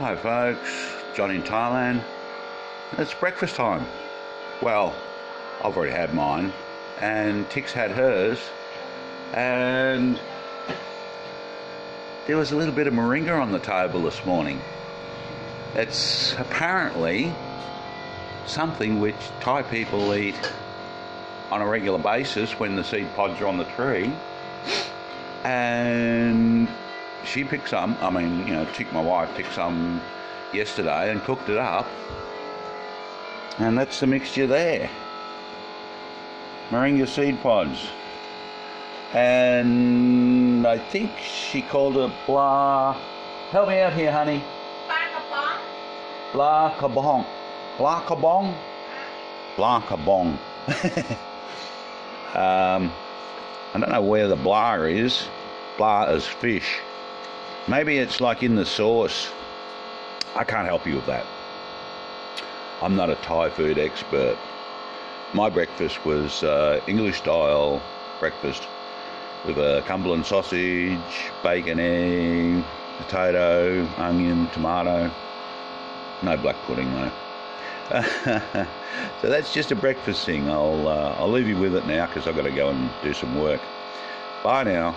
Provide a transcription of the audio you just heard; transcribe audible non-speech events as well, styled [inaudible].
Hi folks, John in Thailand. It's breakfast time. Well, I've already had mine, and Tix had hers, and there was a little bit of moringa on the table this morning. It's apparently something which Thai people eat on a regular basis when the seed pods are on the tree, and she picked some. I mean, you know, Chick, my wife, picked some yesterday and cooked it up. And that's the mixture there. Moringa seed pods. And I think she called it blah. Help me out here, honey. Blah kabong. Blah kabong. Blah kabong. [laughs] um, I don't know where the blah is. Blah is fish. Maybe it's like in the sauce. I can't help you with that. I'm not a Thai food expert. My breakfast was uh, English style breakfast with a Cumberland sausage, bacon, egg, potato, onion, tomato. No black pudding though. [laughs] so that's just a breakfast thing. I'll uh, I'll leave you with it now because I've got to go and do some work. Bye now.